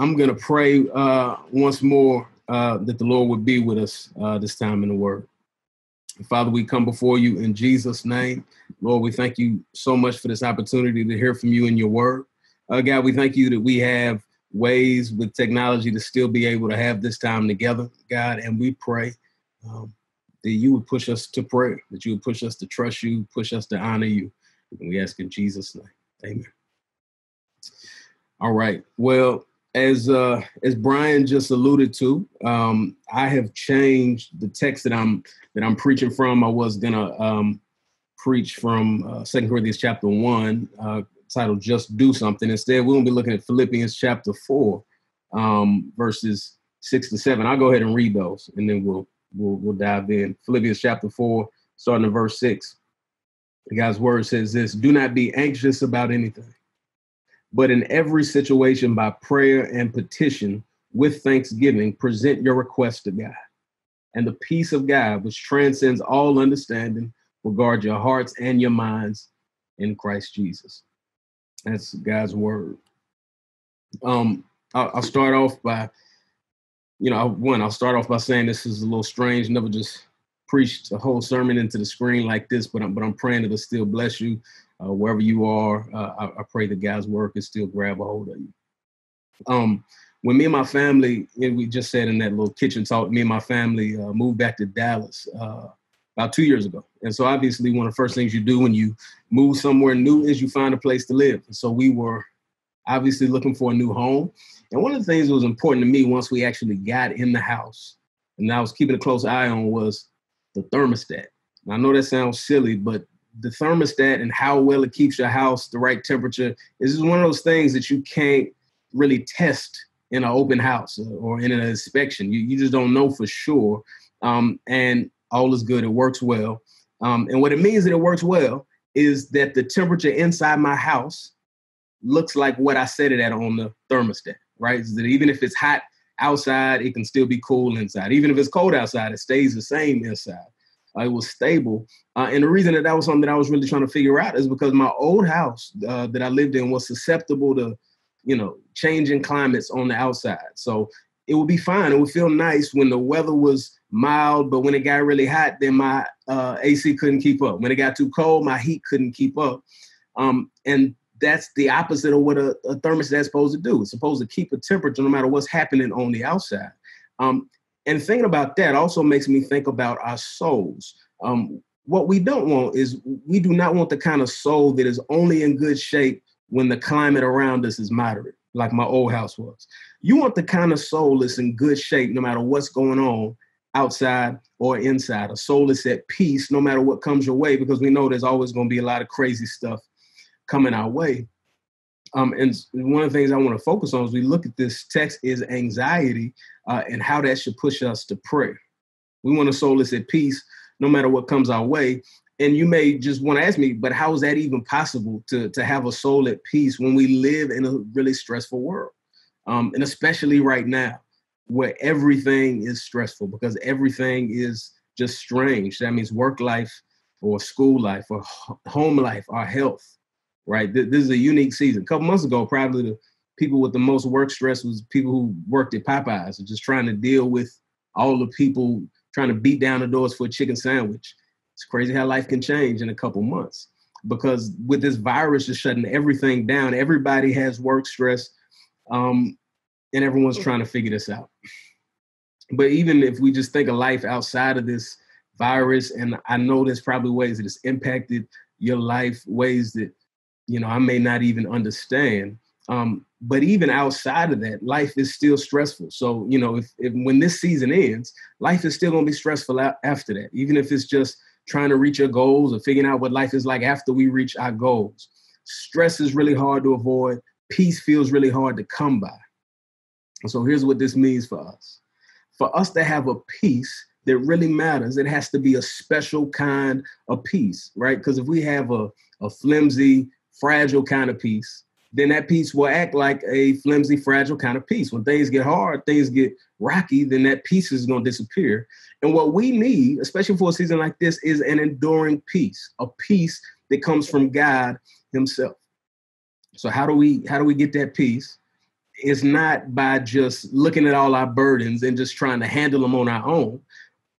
I'm going to pray uh, once more uh, that the Lord would be with us uh, this time in the Word. Father, we come before you in Jesus' name. Lord, we thank you so much for this opportunity to hear from you in your Word. Uh, God, we thank you that we have ways with technology to still be able to have this time together, God, and we pray um, that you would push us to pray, that you would push us to trust you, push us to honor you. And we ask in Jesus' name. Amen. All right. Well, as uh, as Brian just alluded to, um, I have changed the text that I'm that I'm preaching from. I was gonna um, preach from uh, Second Corinthians chapter one, uh, titled "Just Do Something." Instead, we're gonna be looking at Philippians chapter four, um, verses six to seven. I'll go ahead and read those, and then we'll we'll, we'll dive in. Philippians chapter four, starting in verse six. The God's word says this: "Do not be anxious about anything." But in every situation, by prayer and petition, with thanksgiving, present your request to God. And the peace of God, which transcends all understanding, will guard your hearts and your minds in Christ Jesus. That's God's word. Um, I'll, start off by, you know, one, I'll start off by saying this is a little strange. Never just preached a whole sermon into the screen like this, but I'm, but I'm praying it'll still bless you uh, wherever you are. Uh, I, I, pray that God's work is still grab a hold of you. Um, when me and my family, and we just said in that little kitchen talk, me and my family uh, moved back to Dallas uh, about two years ago. And so obviously one of the first things you do when you move somewhere new is you find a place to live. And so we were obviously looking for a new home. And one of the things that was important to me once we actually got in the house, and I was keeping a close eye on, was the thermostat. I know that sounds silly, but the thermostat and how well it keeps your house the right temperature is one of those things that you can't really test in an open house or in an inspection. You, you just don't know for sure. Um, and all is good. It works well. Um, and what it means that it works well is that the temperature inside my house looks like what I set it at on the thermostat, right? So that even if it's hot outside, it can still be cool inside. Even if it's cold outside, it stays the same inside. Uh, it was stable. Uh, and the reason that that was something that I was really trying to figure out is because my old house uh, that I lived in was susceptible to, you know, changing climates on the outside. So it would be fine. It would feel nice when the weather was mild, but when it got really hot, then my uh, AC couldn't keep up. When it got too cold, my heat couldn't keep up. Um, and that's the opposite of what a, a thermostat is supposed to do. It's supposed to keep a temperature no matter what's happening on the outside. Um, and thinking about that also makes me think about our souls. Um, what we don't want is we do not want the kind of soul that is only in good shape when the climate around us is moderate, like my old house was. You want the kind of soul that's in good shape no matter what's going on outside or inside. A soul that's at peace no matter what comes your way, because we know there's always going to be a lot of crazy stuff coming our way. Um, and one of the things I want to focus on as we look at this text is anxiety uh, and how that should push us to pray. We want a soul that's at peace no matter what comes our way. And you may just want to ask me, but how is that even possible to, to have a soul at peace when we live in a really stressful world? Um, and especially right now, where everything is stressful because everything is just strange. That means work life or school life or home life, our health, right? This is a unique season. A couple months ago, probably the people with the most work stress was people who worked at Popeyes and just trying to deal with all the people trying to beat down the doors for a chicken sandwich. It's crazy how life can change in a couple months because with this virus just shutting everything down, everybody has work stress, um, and everyone's trying to figure this out. But even if we just think of life outside of this virus, and I know there's probably ways that it's impacted your life, ways that you know, I may not even understand. Um, but even outside of that, life is still stressful. So, you know, if, if when this season ends, life is still going to be stressful after that, even if it's just trying to reach your goals or figuring out what life is like after we reach our goals. Stress is really hard to avoid. Peace feels really hard to come by. so here's what this means for us. For us to have a peace that really matters, it has to be a special kind of peace, right? Because if we have a, a flimsy, fragile kind of peace, then that peace will act like a flimsy, fragile kind of peace. When things get hard, things get rocky, then that peace is going to disappear. And what we need, especially for a season like this, is an enduring peace, a peace that comes from God Himself. So how do we how do we get that peace? It's not by just looking at all our burdens and just trying to handle them on our own.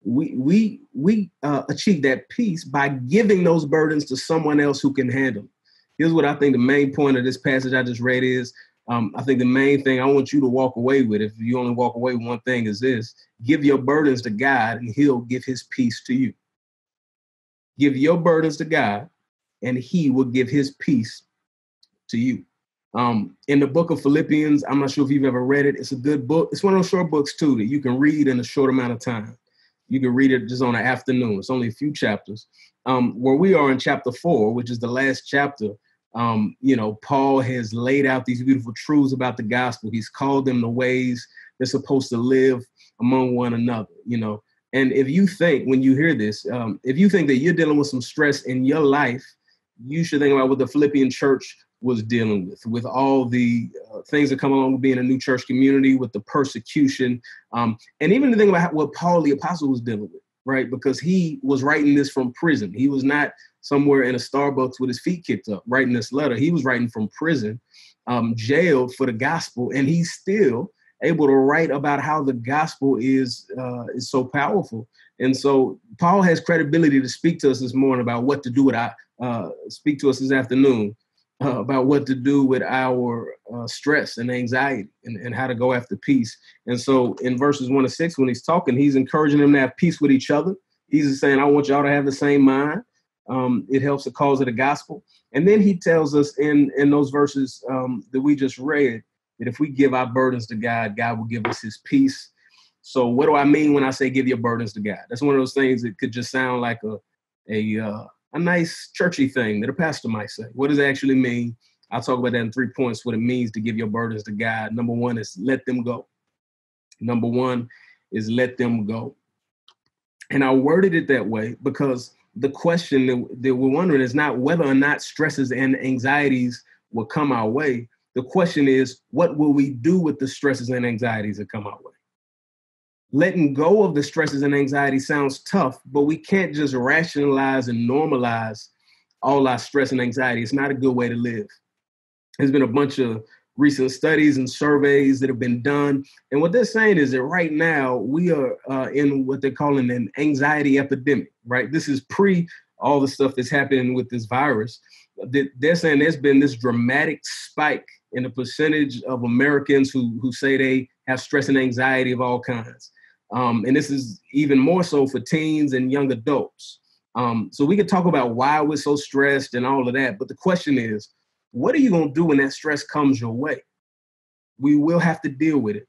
We we we uh, achieve that peace by giving those burdens to someone else who can handle. Them. Here's what I think the main point of this passage I just read is. Um, I think the main thing I want you to walk away with, if you only walk away with one thing, is this: give your burdens to God, and He'll give His peace to you. Give your burdens to God, and He will give His peace to you. Um, in the book of Philippians, I'm not sure if you've ever read it. It's a good book. It's one of those short books too that you can read in a short amount of time. You can read it just on an afternoon. It's only a few chapters. Um, where we are in chapter four, which is the last chapter, um, you know, Paul has laid out these beautiful truths about the gospel. He's called them the ways they're supposed to live among one another, you know. And if you think, when you hear this, um, if you think that you're dealing with some stress in your life, you should think about what the Philippian church was dealing with, with all the uh, things that come along with being a new church community, with the persecution, um, and even the thing about what Paul the apostle was dealing with, right? Because he was writing this from prison. He was not somewhere in a Starbucks with his feet kicked up writing this letter. He was writing from prison, um, jailed for the gospel, and he's still able to write about how the gospel is uh, is so powerful. And so Paul has credibility to speak to us this morning about what to do with our uh, speak to us this afternoon uh, about what to do with our uh, stress and anxiety and, and how to go after peace. And so in verses one to six, when he's talking, he's encouraging them to have peace with each other. He's saying, I want y'all to have the same mind. Um, it helps the cause of the gospel. And then he tells us in, in those verses um, that we just read that if we give our burdens to God, God will give us his peace. So what do I mean when I say give your burdens to God? That's one of those things that could just sound like a, a, uh, a nice churchy thing that a pastor might say. What does it actually mean? I'll talk about that in three points what it means to give your burdens to God. Number one is let them go. Number one is let them go. And I worded it that way because the question that, that we're wondering is not whether or not stresses and anxieties will come our way. The question is, what will we do with the stresses and anxieties that come our way? letting go of the stresses and anxiety sounds tough, but we can't just rationalize and normalize all our stress and anxiety. It's not a good way to live. There's been a bunch of recent studies and surveys that have been done. And what they're saying is that right now we are uh, in what they're calling an anxiety epidemic, right? This is pre all the stuff that's happening with this virus. They're saying there's been this dramatic spike in the percentage of Americans who, who say they have stress and anxiety of all kinds. Um, and this is even more so for teens and young adults. Um, so we could talk about why we're so stressed and all of that. But the question is, what are you going to do when that stress comes your way? We will have to deal with it.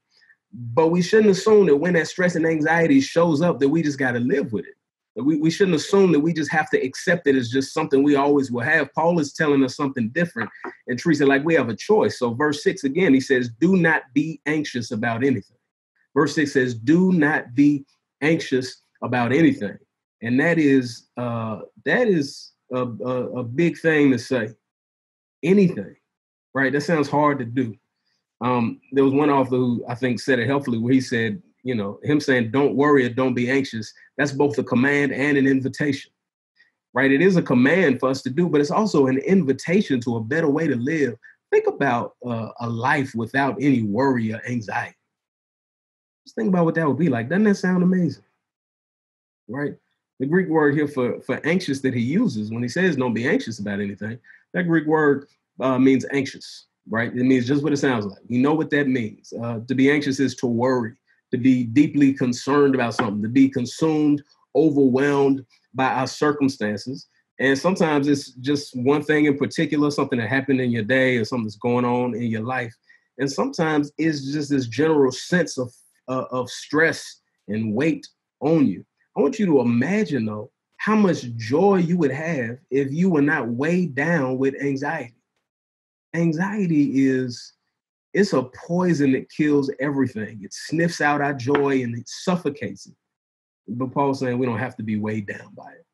But we shouldn't assume that when that stress and anxiety shows up, that we just got to live with it. We, we shouldn't assume that we just have to accept it as just something we always will have. Paul is telling us something different and it like we have a choice. So, verse six again, he says, Do not be anxious about anything. Verse 6 says, Do not be anxious about anything. And that is uh, that is a, a, a big thing to say. Anything, right? That sounds hard to do. Um, there was one author who I think said it helpfully where he said, you know, him saying, don't worry or don't be anxious. That's both a command and an invitation, right? It is a command for us to do, but it's also an invitation to a better way to live. Think about uh, a life without any worry or anxiety. Just think about what that would be like. Doesn't that sound amazing? Right? The Greek word here for, for anxious that he uses when he says don't be anxious about anything, that Greek word uh, means anxious, right? It means just what it sounds like. You know what that means. Uh, to be anxious is to worry, to be deeply concerned about something, to be consumed, overwhelmed by our circumstances. And sometimes it's just one thing in particular, something that happened in your day or something that's going on in your life. And sometimes it's just this general sense of uh, of stress and weight on you. I want you to imagine though how much joy you would have if you were not weighed down with anxiety. Anxiety is it's a poison that kills everything. It sniffs out our joy and it suffocates it. But Paul's saying we don't have to be weighed down by it.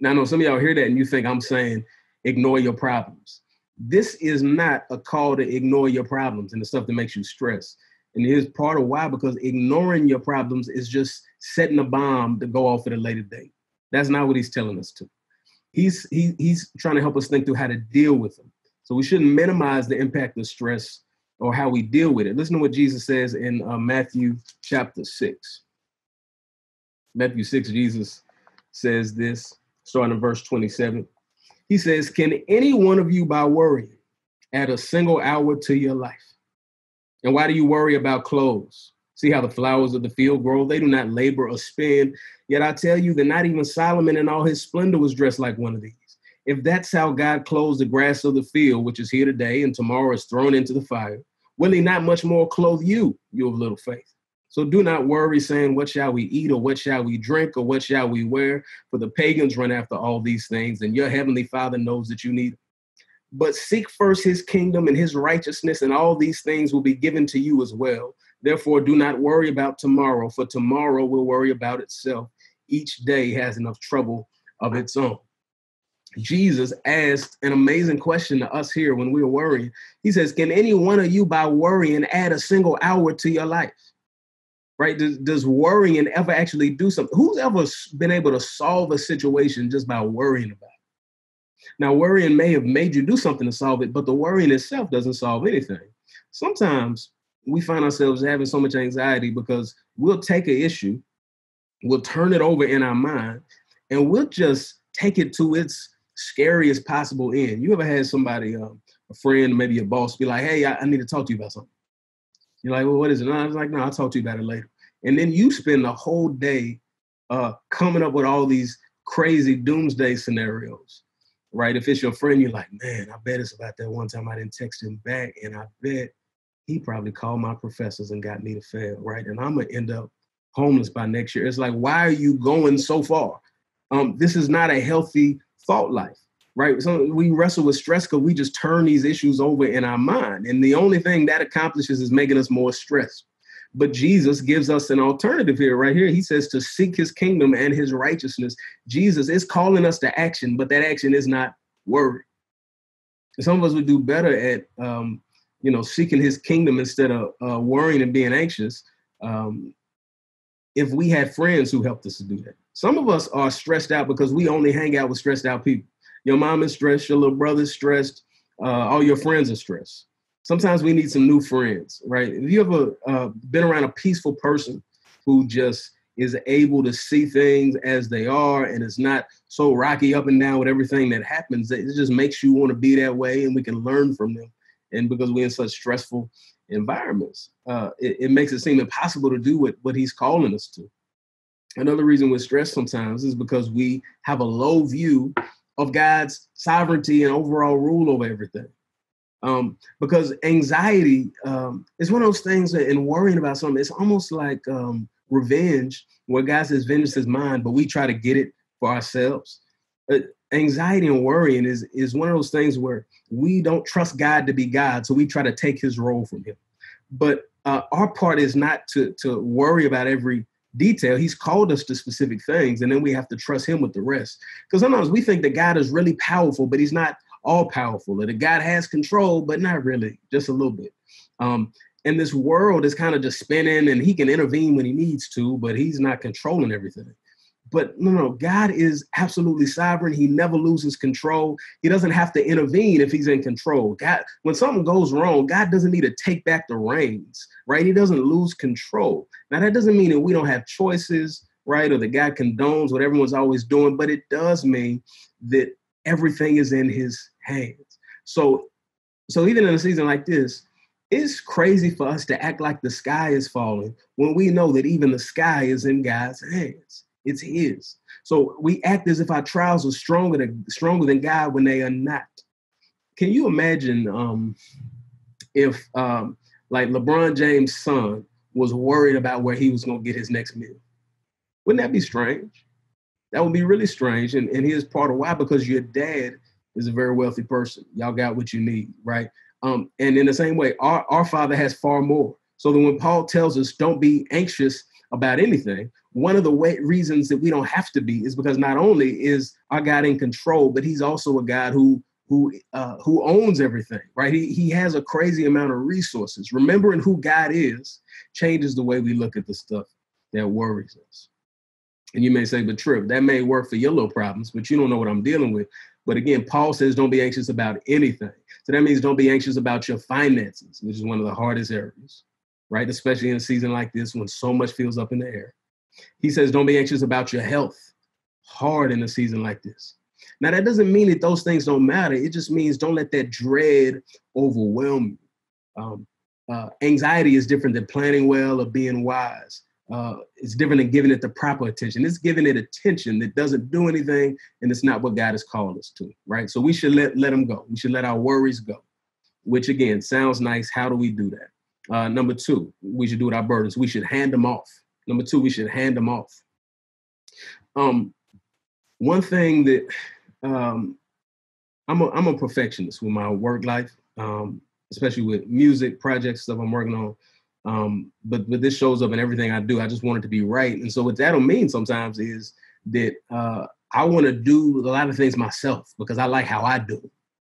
Now I know some of y'all hear that and you think I'm saying ignore your problems. This is not a call to ignore your problems and the stuff that makes you stress. And here's part of why because ignoring your problems is just setting a bomb to go off at a later date. That's not what he's telling us to. He's he, he's trying to help us think through how to deal with them. So we shouldn't minimize the impact of stress or how we deal with it. Listen to what Jesus says in uh, Matthew chapter 6. Matthew 6, Jesus says this, starting in verse 27. He says, Can any one of you, by worrying, add a single hour to your life? And why do you worry about clothes? See how the flowers of the field grow? They do not labor or spin. Yet I tell you that not even Solomon in all his splendor was dressed like one of these. If that's how God clothes the grass of the field, which is here today and tomorrow is thrown into the fire, will he not much more clothe you, you of little faith? So do not worry, saying, What shall we eat, or what shall we drink, or what shall we wear? For the pagans run after all these things, and your heavenly Father knows that you need them. But seek first his kingdom and his righteousness, and all these things will be given to you as well. Therefore, do not worry about tomorrow, for tomorrow will worry about itself. Each day has enough trouble of its own. Jesus asked an amazing question to us here when we were worrying. He says, Can any one of you, by worrying, add a single hour to your life? right? Does, does worrying ever actually do something? Who's ever been able to solve a situation just by worrying about it? Now, worrying may have made you do something to solve it, but the worrying itself doesn't solve anything. Sometimes we find ourselves having so much anxiety because we'll take an issue, we'll turn it over in our mind, and we'll just take it to its scariest possible end. You ever had somebody, um, a friend, maybe a boss, be like, "Hey, I, I need to talk to you about something." You're like, well, what is it? No, I was like, no, I'll talk to you about it later. And then you spend the whole day uh, coming up with all these crazy doomsday scenarios, right? If it's your friend, you're like, man, I bet it's about that one time I didn't text him back, and I bet he probably called my professors and got me to fail, right? And I'm gonna end up homeless by next year. It's like, why are you going so far? Um, this is not a healthy thought life right? So we wrestle with stress because we just turn these issues over in our mind. And the only thing that accomplishes is making us more stressed. But Jesus gives us an alternative here, right here. He says to seek his kingdom and his righteousness. Jesus is calling us to action, but that action is not worry. some of us would do better at, um, you know, seeking his kingdom instead of uh, worrying and being anxious. Um, if we had friends who helped us to do that. Some of us are stressed out because we only hang out with stressed out people. Your mom is stressed, your little brother's stressed, uh, all your friends are stressed. Sometimes we need some new friends, right? If you ever uh, been around a peaceful person who just is able to see things as they are and is not so rocky up and down with everything that happens, it just makes you want to be that way and we can learn from them. And because we're in such stressful environments, uh, it, it makes it seem impossible to do what, what he's calling us to. Another reason we're stressed sometimes is because we have a low view of God's sovereignty and overall rule over everything. Um, because anxiety um, is one of those things that in worrying about something, it's almost like um, revenge, where God says, vengeance is mine, but we try to get it for ourselves. Uh, anxiety and worrying is, is one of those things where we don't trust God to be God, so we try to take his role from him. But uh, our part is not to, to worry about every detail. He's called us to specific things, and then we have to trust him with the rest. Because sometimes we think that God is really powerful, but he's not all powerful. That God has control, but not really, just a little bit. Um, and this world is kind of just spinning, and he can intervene when he needs to, but he's not controlling everything. But no, no, God is absolutely sovereign. He never loses control. He doesn't have to intervene if he's in control. God, when something goes wrong, God doesn't need to take back the reins, right? He doesn't lose control. Now, that doesn't mean that we don't have choices, right? Or that God condones what everyone's always doing, but it does mean that everything is in his hands. So, so even in a season like this, it's crazy for us to act like the sky is falling when we know that even the sky is in God's hands. It's His. So we act as if our trials are stronger than stronger than God when they are not. Can you imagine um, if um, like LeBron James' son was worried about where he was going to get his next meal? Wouldn't that be strange? That would be really strange. And, and here's part of why because your dad is a very wealthy person. Y'all got what you need, right? Um, and in the same way, our, our father has far more. So that when Paul tells us, don't be anxious about anything, one of the way, reasons that we don't have to be is because not only is our God in control, but He's also a God who who uh, who owns everything, right? He he has a crazy amount of resources. Remembering who God is changes the way we look at the stuff that worries us. And you may say, but Trip, that may work for your little problems, but you don't know what I'm dealing with. But again, Paul says don't be anxious about anything. So that means don't be anxious about your finances, which is one of the hardest areas, right? Especially in a season like this when so much feels up in the air. He says don't be anxious about your health. Hard in a season like this. Now, that doesn't mean that those things don't matter. It just means don't let that dread overwhelm you. Um, uh, anxiety is different than planning well or being wise. Uh, it's different than giving it the proper attention. It's giving it attention that doesn't do anything, and it's not what God has called us to, right? So we should let let them go. We should let our worries go, which again sounds nice. How do we do that? Uh, number two, we should do it our burdens. We should hand them off. Number two, we should hand them off. Um, one thing that um, I'm a I'm a perfectionist with my work life, um, especially with music projects stuff I'm working on. Um, but but this shows up in everything I do. I just want it to be right, and so what that'll mean sometimes is that uh, I want to do a lot of things myself because I like how I do,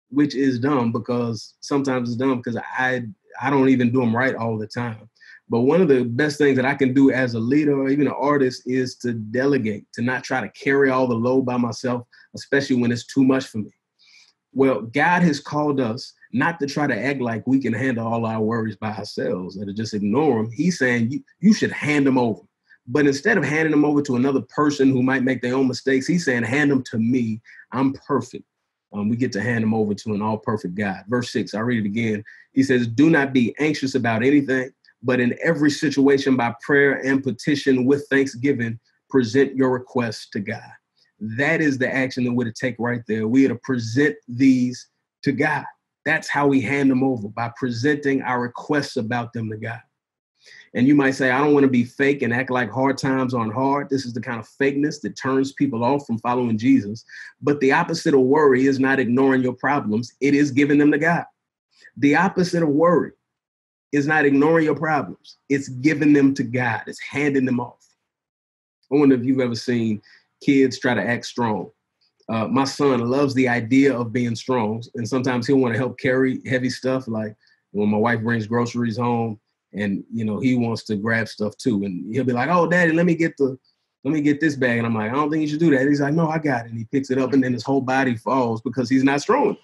which is dumb because sometimes it's dumb because I I don't even do them right all the time. But one of the best things that I can do as a leader or even an artist is to delegate, to not try to carry all the load by myself, especially when it's too much for me. Well, God has called us not to try to act like we can handle all our worries by ourselves and to just ignore them. He's saying you, you should hand them over. But instead of handing them over to another person who might make their own mistakes, he's saying, hand them to me. I'm perfect. Um, we get to hand them over to an all perfect God. Verse six, I'll read it again. He says, Do not be anxious about anything, but in every situation by prayer and petition with thanksgiving, present your requests to God. That is the action that we're to take right there. We are to present these to God. That's how we hand them over by presenting our requests about them to God. And you might say, I don't want to be fake and act like hard times aren't hard. This is the kind of fakeness that turns people off from following Jesus. But the opposite of worry is not ignoring your problems, it is giving them to God. The opposite of worry is not ignoring your problems, it's giving them to God, it's handing them off. I wonder if you've ever seen kids try to act strong. Uh, my son loves the idea of being strong, and sometimes he'll want to help carry heavy stuff. Like when my wife brings groceries home, and you know he wants to grab stuff too, and he'll be like, "Oh, daddy, let me get the, let me get this bag," and I'm like, "I don't think you should do that." He's like, "No, I got it." And he picks it up, and then his whole body falls because he's not strong.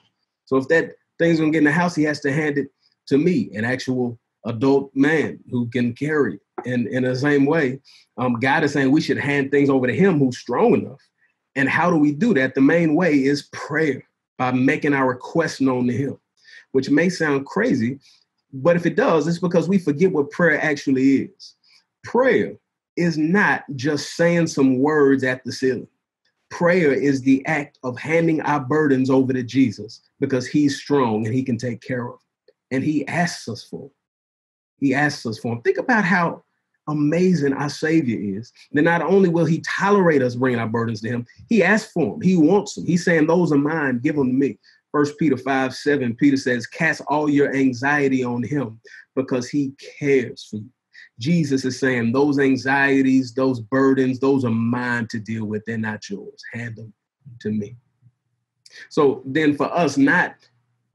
So if that thing's gonna get in the house, he has to hand it to me, an actual adult man who can carry it. And in the same way, um, God is saying we should hand things over to Him who's strong enough. And how do we do that? The main way is prayer by making our request known to Him, which may sound crazy, but if it does, it's because we forget what prayer actually is. Prayer is not just saying some words at the ceiling. Prayer is the act of handing our burdens over to Jesus because He's strong and He can take care of. And He asks us for. He asks us for. Think about how amazing our Savior is, That not only will He tolerate us bringing our burdens to Him, He asks for them. He wants them. He's saying, Those are mine, give them to me. First Peter 5 7, Peter says, Cast all your anxiety on Him because He cares for you. Jesus is saying, Those anxieties, those burdens, those are mine to deal with. They're not yours. Hand them to me. So then, for us not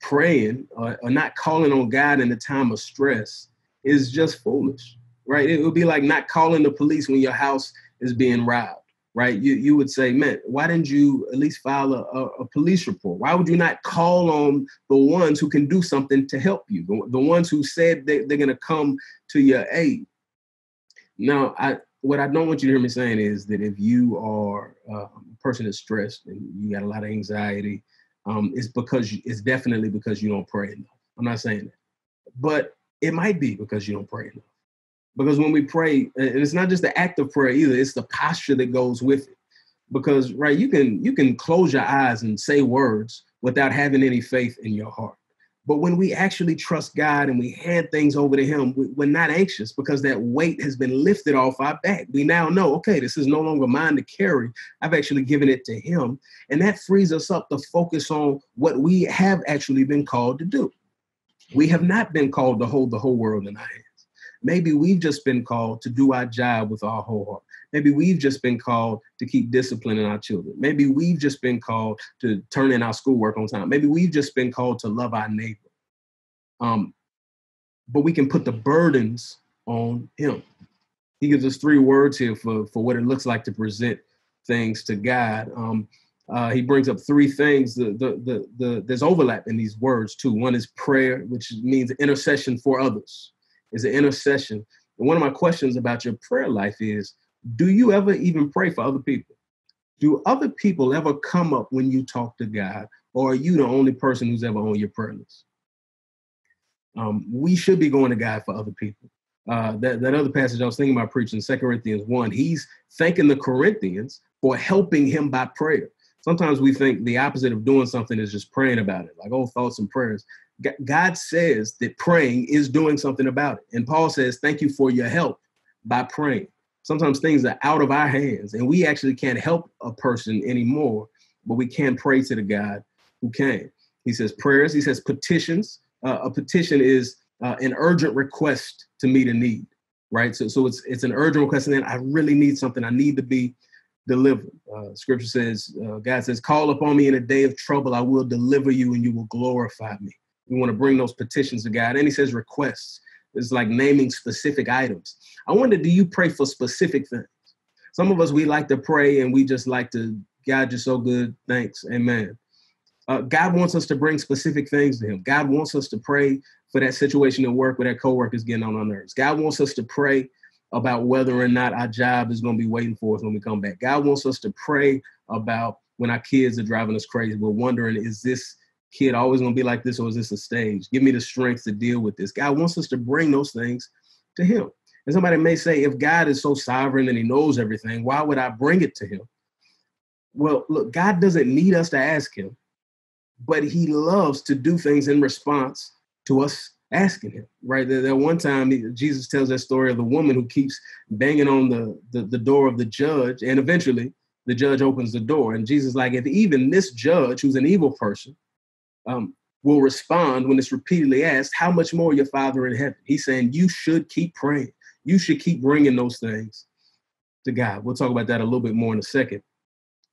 praying or, or not calling on God in the time of stress is just foolish right? It would be like not calling the police when your house is being robbed, right? You you would say, man, why didn't you at least file a, a, a police report? Why would you not call on the ones who can do something to help you, the, the ones who said they, they're going to come to your aid? Now, I what I don't want you to hear me saying is that if you are uh, a person that's stressed and you got a lot of anxiety, um, it's because you, it's definitely because you don't pray enough. I'm not saying that, but it might be because you don't pray enough. Because when we pray, and it's not just the act of prayer either, it's the posture that goes with it. Because right, you can you can close your eyes and say words without having any faith in your heart. But when we actually trust God and we hand things over to Him, we're not anxious because that weight has been lifted off our back. We now know, okay, this is no longer mine to carry. I've actually given it to Him. And that frees us up to focus on what we have actually been called to do. We have not been called to hold the whole world in our hands. Maybe we've just been called to do our job with our whole heart. Maybe we've just been called to keep disciplining our children. Maybe we've just been called to turn in our schoolwork on time. Maybe we've just been called to love our neighbor. Um, but we can put the burdens on him. He gives us three words here for, for what it looks like to present things to God. Um, uh, he brings up three things. The, the, the, the, there's overlap in these words too. One is prayer, which means intercession for others. Is an intercession. And one of my questions about your prayer life is, do you ever even pray for other people? Do other people ever come up when you talk to God, or are you the only person who's ever on your prayer list? Um, we should be going to God for other people. Uh, that, that other passage I was thinking about preaching, Second Corinthians 1, he's thanking the Corinthians for helping him by prayer. Sometimes we think the opposite of doing something is just praying about it, like, oh, thoughts and prayers. God says that praying is doing something about it. And Paul says, thank you for your help by praying. Sometimes things are out of our hands and we actually can't help a person anymore, but we can pray to the God who can. He says prayers, he says petitions. Uh, a petition is uh, an urgent request to meet a need, right? So, so it's it's an urgent request, and then I really need something. I need to be delivered. Uh, scripture says, uh, God says, "Call upon me in a day of trouble. I will deliver you, and you will glorify me." We want to bring those petitions to God, and He says requests. It's like naming specific items. I wonder, do you pray for specific things? Some of us we like to pray, and we just like to, God, you're so good. Thanks, Amen. Uh, God wants us to bring specific things to Him. God wants us to pray for that situation at work where that coworker is getting on our nerves. God wants us to pray about whether or not our job is going to be waiting for us when we come back. God wants us to pray about when our kids are driving us crazy. We're wondering, is this kid always going to be like this or is this a stage? Give me the strength to deal with this. God wants us to bring those things to Him. And somebody may say, if God is so sovereign and He knows everything, why would I bring it to Him? Well, look, God doesn't need us to ask Him but he loves to do things in response to us asking him right? That, there one time jesus tells that story of the woman who keeps banging on the, the, the door of the judge and eventually the judge opens the door and jesus like if even this judge who's an evil person um, will respond when it's repeatedly asked how much more your father in heaven? He's saying you should keep praying. You should keep bringing those things to god. We'll talk about that a little bit more in a second.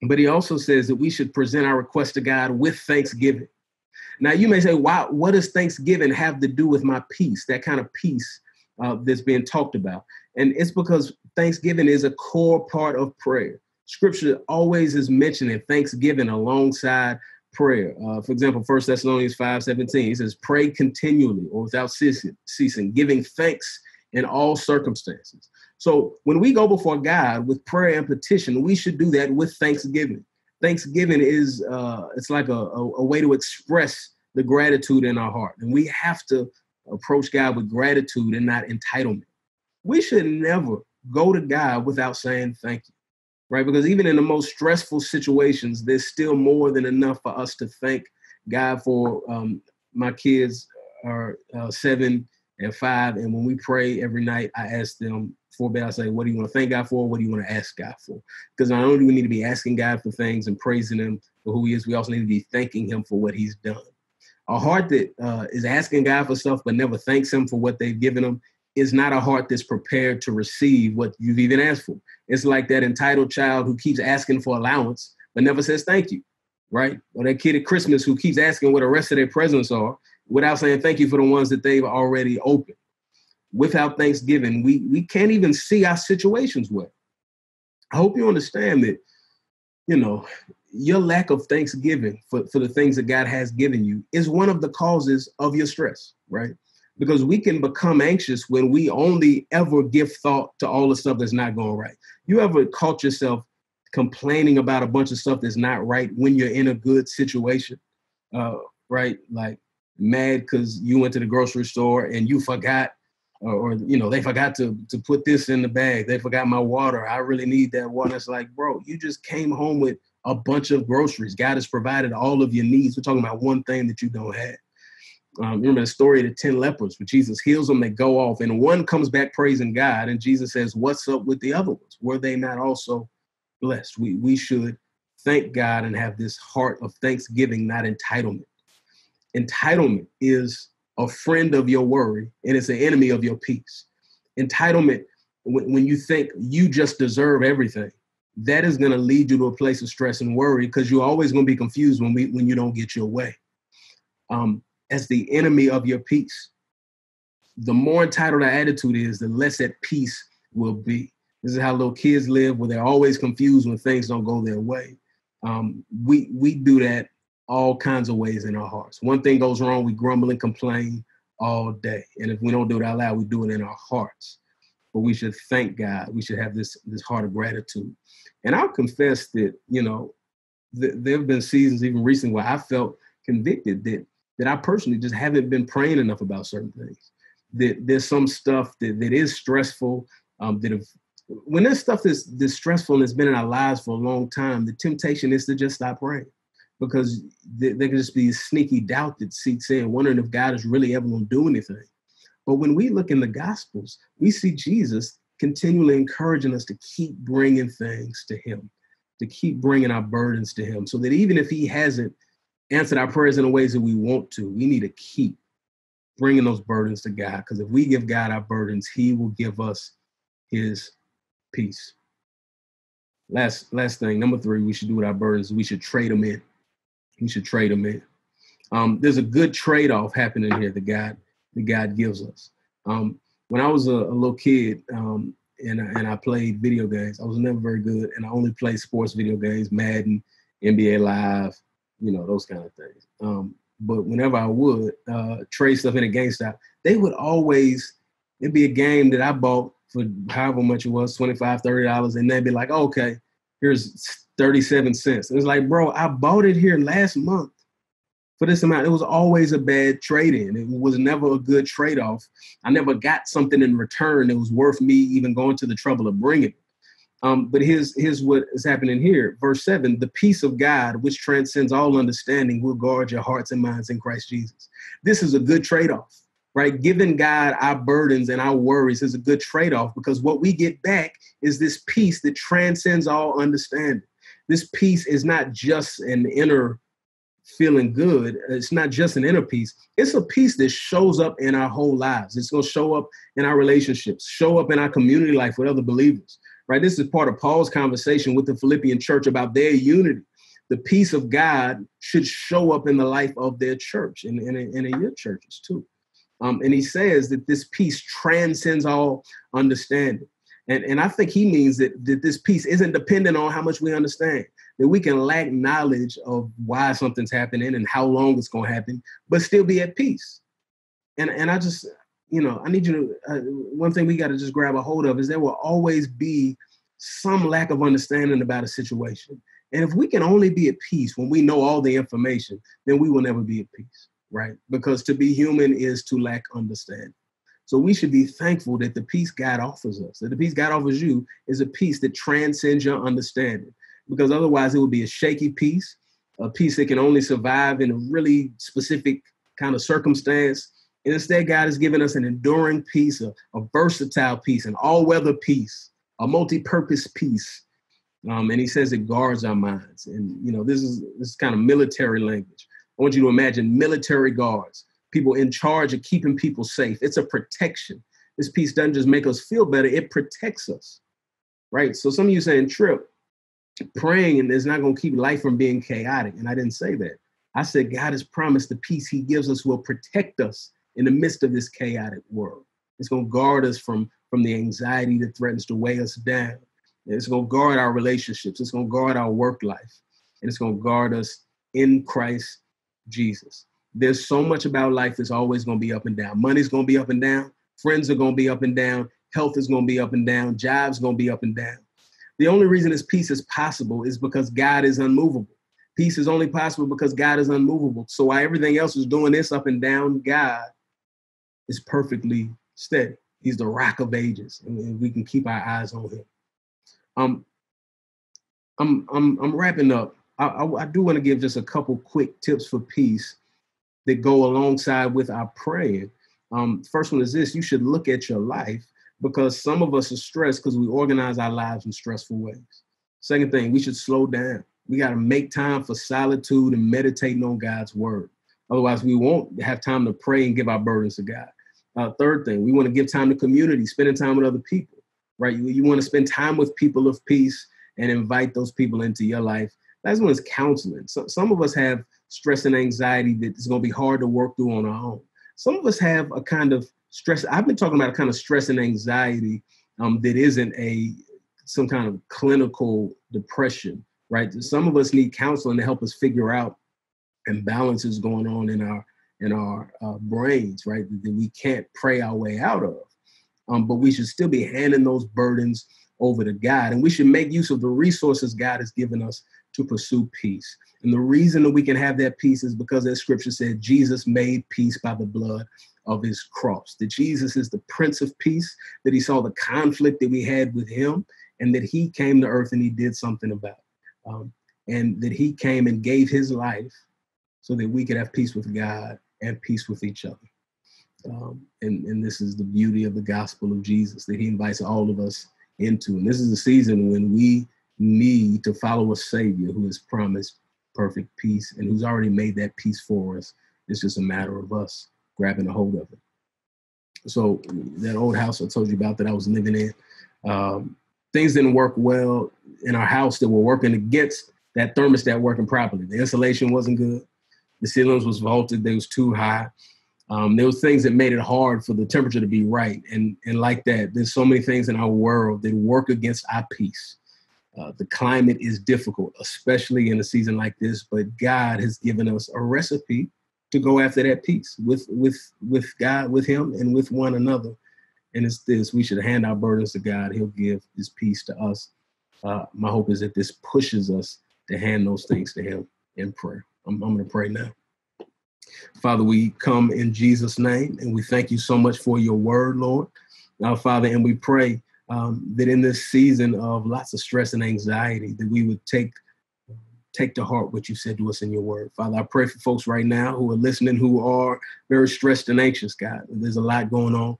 But he also says that we should present our request to God with thanksgiving. Now, you may say, "Why? What does Thanksgiving have to do with my peace? That kind of peace uh, that's being talked about?" And it's because Thanksgiving is a core part of prayer. Scripture always is mentioning Thanksgiving alongside prayer. Uh, for example, First Thessalonians 5 17, he says, Pray continually or without ceasing, ceasing, giving thanks in all circumstances. So when we go before God with prayer and petition, we should do that with thanksgiving. Thanksgiving is uh, it's like a, a, a way to express the gratitude in our heart, and we have to approach God with gratitude and not entitlement. We should never go to God without saying thank you, right? Because even in the most stressful situations, there's still more than enough for us to thank God for. Um, my kids are uh, seven and five, and when we pray every night, I ask them for bed. I say, what do you want to thank God for? What do you want to ask God for? Because not only do we need to be asking God for things and praising Him for who He is, we also need to be thanking Him for what He's done. A heart that uh, is asking God for stuff but never thanks Him for what they've given Him is not a heart that's prepared to receive what you've even asked for. It's like that entitled child who keeps asking for allowance but never says thank you, right? Or that kid at Christmas who keeps asking what the rest of their presents are without saying thank you for the ones that they've already opened without Thanksgiving, we, we can't even see our situations well. I hope you understand that, you know, your lack of thanksgiving for, for the things that God has given you is one of the causes of your stress, right? Because we can become anxious when we only ever give thought to all the stuff that's not going right. You ever caught yourself complaining about a bunch of stuff that's not right when you're in a good situation, uh, right? Like mad because you went to the grocery store and you forgot or, or, you know they forgot to to put this in the bag. They forgot my water. I really need that water. It's like bro you just came home with a bunch of groceries. God has provided all of your needs. We're talking about one thing that you don't have. Um, remember the story of the 10 lepers where jesus heals them they go off and one comes back praising god and jesus says what's up with the other ones? Were they not also blessed? We, we should thank god and have this heart of thanksgiving not entitlement entitlement is a friend of your worry and it's an enemy of your peace. Entitlement, when, when you think you just deserve everything, that is going to lead you to a place of stress and worry because you're always going to be confused when we when you don't get your way. Um, as the enemy of your peace, the more entitled our attitude is, the less at peace will be. This is how little kids live, where they're always confused when things don't go their way. Um, we we do that all kinds of ways in our hearts. One thing goes wrong, we grumble and complain all day. And if we don't do it out loud, we do it in our hearts. But we should thank God. We should have this this heart of gratitude. And I'll confess that, you know, th- there have been seasons even recently where I felt convicted that that I personally just haven't been praying enough about certain things. That there's some stuff that, that is stressful, um, that have when there's stuff that's, that's stressful and has been in our lives for a long time, the temptation is to just stop praying because there, there can just be sneaky doubt that seeks in, wondering if God is really ever going to do anything. But when we look in the Gospels, we see Jesus continually encouraging us to keep bringing things to Him, to keep bringing our burdens to Him, so that even if He hasn't answered our prayers in the ways that we want to, we need to keep bringing those burdens to God. Because if we give God our burdens, He will give us His peace. Last last thing, number three, we should do with our burdens. We should trade them in. We should trade them in. Um, there's a good trade-off happening here that God that God gives us. Um, when I was a, a little kid um, and, and I played video games, I was never very good, and I only played sports video games, Madden, NBA Live, you know, those kind of things. Um, but whenever I would uh, trade stuff in a GameStop, they would always, it'd be a game that I bought for however much it was, 25 $30, and they'd be like, okay, here's 37 cents. It was like, bro, I bought it here last month for this amount. It was always a bad trade in. It was never a good trade off. I never got something in return that was worth me even going to the trouble of bringing it. Um, but here's, here's what is happening here. Verse 7 The peace of God, which transcends all understanding, will guard your hearts and minds in Christ Jesus. This is a good trade off, right? Giving God our burdens and our worries is a good trade off because what we get back is this peace that transcends all understanding. This peace is not just an inner feeling good. It's not just an inner peace. It's a peace that shows up in our whole lives. It's going to show up in our relationships, show up in our community life with other believers right? This is part of Paul's conversation with the Philippian church about their unity. The peace of God should show up in the life of their church and, and in your churches too. Um, and he says that this peace transcends all understanding. And, and I think he means that, that this peace isn't dependent on how much we understand, that we can lack knowledge of why something's happening and how long it's going to happen, but still be at peace. And, and I just, you know, I need you to, uh, one thing we got to just grab a hold of is there will always be some lack of understanding about a situation. And if we can only be at peace when we know all the information, then we will never be at peace, right? Because to be human is to lack understanding. So we should be thankful that the peace God offers us, that the peace God offers you is a peace that transcends your understanding. Because otherwise, it would be a shaky peace, a peace that can only survive in a really specific kind of circumstance Instead, God has given us an enduring peace, a, a versatile peace, an all weather peace, a multi purpose peace. Um, and he says it guards our minds. And, you know, this is, this is kind of military language. I want you to imagine military guards, people in charge of keeping people safe. It's a protection. This peace doesn't just make us feel better, it protects us, right? So some of you saying, Trip, praying and is not going to keep life from being chaotic. And I didn't say that. I said, God has promised the peace he gives us will protect us in the midst of this chaotic world. It's going to guard us from, from the anxiety that threatens to weigh us down. It's going to guard our relationships. It's going to guard our work life. And it's going to guard us in Christ Jesus. There's so much about life that's always going to be up and down. Money's going to be up and down. Friends are going to be up and down. Health is going to be up and down. Jobs going to be up and down. The only reason this peace is possible is because God is unmovable. Peace is only possible because God is unmovable. So while everything else is doing this up and down, God is perfectly steady. He's the rock of ages, and we can keep our eyes on him. Um, I'm I'm I'm wrapping up. I, I, I do want to give just a couple quick tips for peace that go alongside with our praying. Um, first one is this: you should look at your life because some of us are stressed because we organize our lives in stressful ways. Second thing, we should slow down. We got to make time for solitude and meditating on God's word. Otherwise, we won't have time to pray and give our burdens to God. Uh, third thing, we want to give time to community, spending time with other people, right? You, you want to spend time with people of peace and invite those people into your life. Last one is counseling. So, some of us have stress and anxiety that is going to be hard to work through on our own. Some of us have a kind of stress. I've been talking about a kind of stress and anxiety um, that isn't a some kind of clinical depression right? Some of us need counseling to help us figure out imbalances going on in our in our uh, brains, right? That we can't pray our way out of. Um, but we should still be handing those burdens over to God, and we should make use of the resources God has given us to pursue peace. And the reason that we can have that peace is because, as Scripture said, Jesus made peace by the blood of His cross. That Jesus is the Prince of Peace. That He saw the conflict that we had with Him, and that He came to earth and He did something about it. Um, and that He came and gave His life so that we could have peace with God and peace with each other. Um, and, and this is the beauty of the gospel of Jesus that he invites all of us into. And this is a season when we need to follow a Savior who has promised perfect peace and who's already made that peace for us. It's just a matter of us grabbing a hold of it. So, that old house I told you about that I was living in, um, things didn't work well in our house that were working against that thermostat working properly. The insulation wasn't good the ceilings was vaulted, they was too high. Um, there was things that made it hard for the temperature to be right. And, and like that, there's so many things in our world that work against our peace. Uh, the climate is difficult, especially in a season like this, but God has given us a recipe to go after that peace with, with, with God, with him and with one another. And it's this, we should hand our burdens to God. He'll give his peace to us. Uh, my hope is that this pushes us to hand those things to him in prayer. I'm, I'm going to pray now. Father, we come in Jesus' name and we thank you so much for your word, Lord. Now, Father, and we pray um, that in this season of lots of stress and anxiety, that we would take take to heart what you said to us in your word. Father, I pray for folks right now who are listening who are very stressed and anxious, God. There's a lot going on.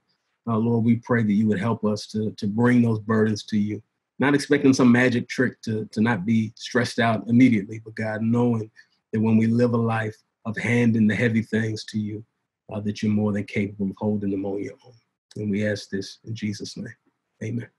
Uh, Lord, we pray that you would help us to, to bring those burdens to you. Not expecting some magic trick to, to not be stressed out immediately, but God, knowing that when we live a life of handing the heavy things to you, uh, that you're more than capable of holding them on your own. And we ask this in Jesus' name. Amen.